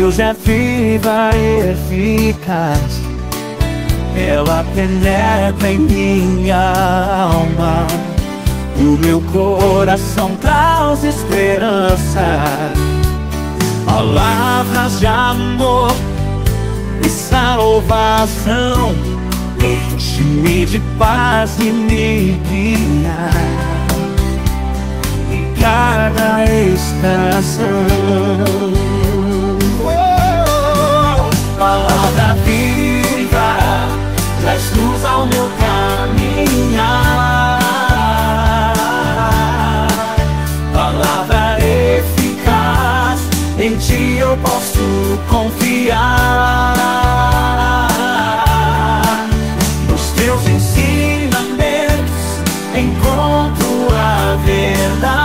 Deus é viva e eficaz. Ela penetra em minha alma. O meu coração traz esperança. Palavras de amor e salvação. Enche-me de paz e me guia. Em cada estação luz ao meu caminhar. Palavra eficaz Em ti eu posso confiar. Nos teus ensinamentos Encontro a verdade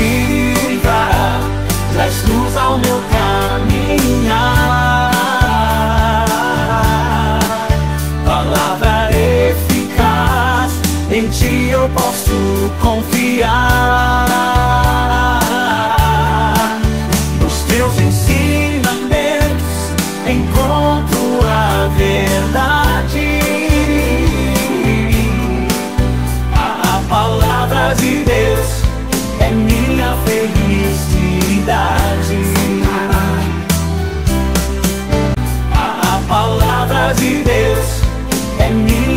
viva, traz luz ao meu caminhar. Palavra eficaz, em ti eu posso confiar. Nos teus ensinamentos encontro a verdade. A Palavra de Deus and me.